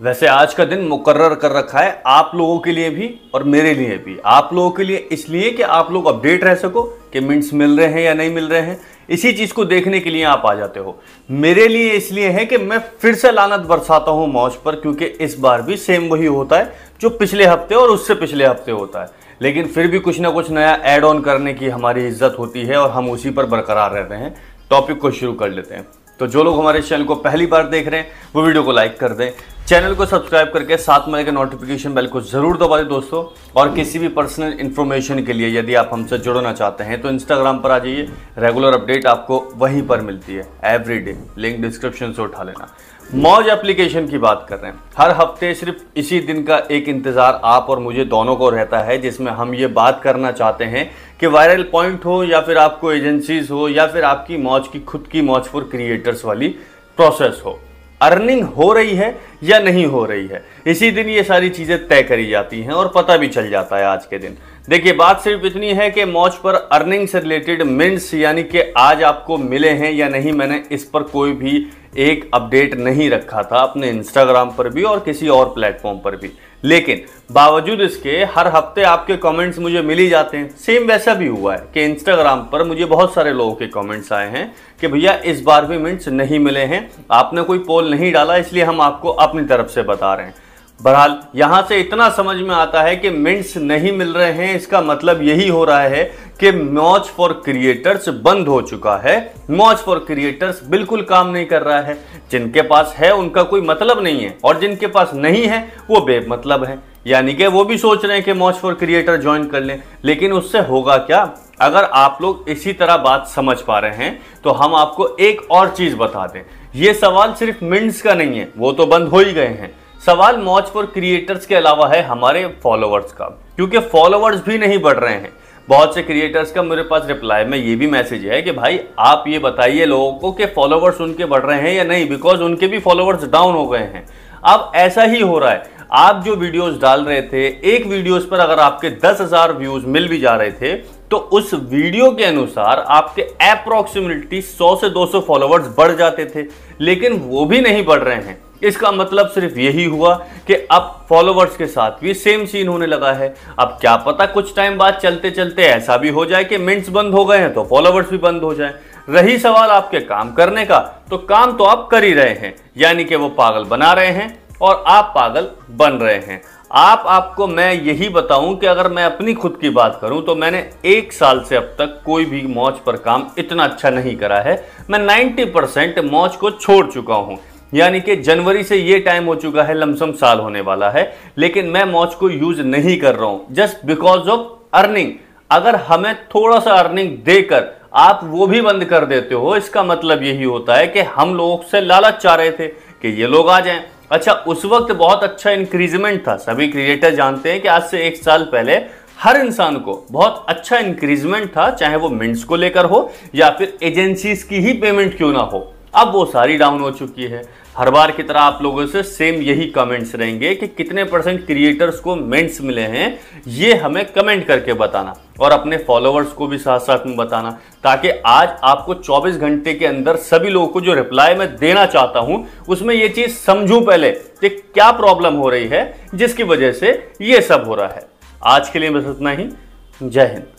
वैसे आज का दिन मुकर्र कर रखा है आप लोगों के लिए भी और मेरे लिए भी। आप लोगों के लिए इसलिए कि आप लोग अपडेट रह सको कि मिंट्स मिल रहे हैं या नहीं मिल रहे हैं। इसी चीज़ को देखने के लिए आप आ जाते हो। मेरे लिए इसलिए है कि मैं फिर से लानत बरसाता हूँ मौज पर, क्योंकि इस बार भी सेम वही होता है जो पिछले हफ़्ते और उससे पिछले हफ़्ते होता है। लेकिन फिर भी कुछ ना कुछ नया ऐड ऑन करने की हमारी इज़्ज़त होती है और हम उसी पर बरकरार रहते हैं। टॉपिक को शुरू कर लेते हैं। तो जो लोग हमारे चैनल को पहली बार देख रहे हैं, वो वीडियो को लाइक कर दें। चैनल को सब्सक्राइब करके साथ में नोटिफिकेशन बेल को ज़रूर दबा दें दोस्तों। और किसी भी पर्सनल इन्फॉर्मेशन के लिए यदि आप हमसे जुड़ना चाहते हैं तो इंस्टाग्राम पर आ जाइए। रेगुलर अपडेट आपको वहीं पर मिलती है। एवरी डे लिंक डिस्क्रिप्शन से उठा लेना। मौज एप्लीकेशन की बात कर रहे हैं। हर हफ़्ते सिर्फ़ इसी दिन का एक इंतज़ार आप और मुझे दोनों को रहता है, जिसमें हम ये बात करना चाहते हैं कि वायरल पॉइंट हो या फिर आपको एजेंसीज हो या फिर आपकी मौज की, खुद की मौज फॉर क्रिएटर्स वाली प्रोसेस हो। अर्निंग हो रही है या नहीं हो रही है। इसी दिन ये सारी चीज़ें तय करी जाती हैं और पता भी चल जाता है आज के दिन। देखिए, बात सिर्फ़ इतनी है कि मौज पर अर्निंग से रिलेटेड मिनट्स यानी कि आज आपको मिले हैं या नहीं, मैंने इस पर कोई भी एक अपडेट नहीं रखा था अपने इंस्टाग्राम पर भी और किसी और प्लेटफॉर्म पर भी। लेकिन बावजूद इसके, हर हफ़्ते आपके कमेंट्स मुझे मिल ही जाते हैं। सेम वैसा भी हुआ है कि इंस्टाग्राम पर मुझे बहुत सारे लोगों के कमेंट्स आए हैं कि भैया, इस बार भी मिनट्स नहीं मिले हैं। आपने कोई पोल नहीं डाला, इसलिए हम आपको अपनी तरफ़ से बता रहे हैं। बहरहाल, यहाँ से इतना समझ में आता है कि मिंट्स नहीं मिल रहे हैं, इसका मतलब यही हो रहा है कि मौज फॉर क्रिएटर्स बंद हो चुका है। मौज फॉर क्रिएटर्स बिल्कुल काम नहीं कर रहा है। जिनके पास है, उनका कोई मतलब नहीं है, और जिनके पास नहीं है, वो बेमतलब है। यानी कि वो भी सोच रहे हैं कि मौज फॉर क्रिएटर ज्वाइन कर लें, लेकिन उससे होगा क्या? अगर आप लोग इसी तरह बात समझ पा रहे हैं तो हम आपको एक और चीज़ बता दें। ये सवाल सिर्फ़ मिंट्स का नहीं है, वो तो बंद हो ही गए हैं। सवाल मौज फॉर क्रिएटर्स के अलावा है हमारे फॉलोअर्स का, क्योंकि फॉलोअर्स भी नहीं बढ़ रहे हैं। बहुत से क्रिएटर्स का मेरे पास रिप्लाई में ये भी मैसेज है कि भाई, आप ये बताइए लोगों को कि फॉलोवर्स उनके बढ़ रहे हैं या नहीं बिकॉज़ उनके भी फॉलोवर्स डाउन हो गए हैं। अब ऐसा ही हो रहा है। आप जो वीडियोस डाल रहे थे, एक वीडियोस पर अगर आपके दस हज़ार व्यूज़ मिल भी जा रहे थे तो उस वीडियो के अनुसार आपके अप्रोक्सीमेटली 100 से 200 फॉलोवर्स बढ़ जाते थे, लेकिन वो भी नहीं बढ़ रहे हैं। इसका मतलब सिर्फ़ यही हुआ कि अब फॉलोवर्स के साथ भी सेम सीन होने लगा है। अब क्या पता कुछ टाइम बाद चलते चलते ऐसा भी हो जाए कि मिनट्स बंद हो गए हैं तो फॉलोवर्स भी बंद हो जाए। रही सवाल आपके काम करने का तो काम तो आप कर ही रहे हैं, यानी कि वो पागल बना रहे हैं और आप पागल बन रहे हैं। आप आपको मैं यही बताऊँ कि अगर मैं अपनी खुद की बात करूँ तो मैंने एक साल से अब तक कोई भी मौज पर काम इतना अच्छा नहीं करा है। मैं 90 परसेंट मौज को छोड़ चुका हूँ। यानी कि जनवरी से ये टाइम हो चुका है, लमसम साल होने वाला है। लेकिन मैं मौज को यूज़ नहीं कर रहा हूँ जस्ट बिकॉज़ ऑफ़ अर्निंग अगर हमें थोड़ा सा अर्निंग देकर आप वो भी बंद कर देते हो, इसका मतलब यही होता है कि हम लोग से लालच चाह रहे थे कि ये लोग आ जाएँ। अच्छा उस वक्त बहुत अच्छा इंक्रीजमेंट था। सभी क्रिएटर जानते हैं कि आज से एक साल पहले हर इंसान को बहुत अच्छा इंक्रीजमेंट था, चाहे वो मिंट्स को लेकर हो या फिर एजेंसीज की ही पेमेंट क्यों ना हो। अब वो सारी डाउन हो चुकी है। हर बार की तरह आप लोगों से सेम यही कमेंट्स रहेंगे कि कितने परसेंट क्रिएटर्स को मेंट्स मिले हैं, ये हमें कमेंट करके बताना और अपने फॉलोअर्स को भी साथ साथ में बताना, ताकि आज आपको 24 घंटे के अंदर सभी लोगों को जो रिप्लाई मैं देना चाहता हूँ, उसमें ये चीज़ समझूं पहले कि क्या प्रॉब्लम हो रही है, जिसकी वजह से ये सब हो रहा है। आज के लिए बस इतना ही। जय हिंद।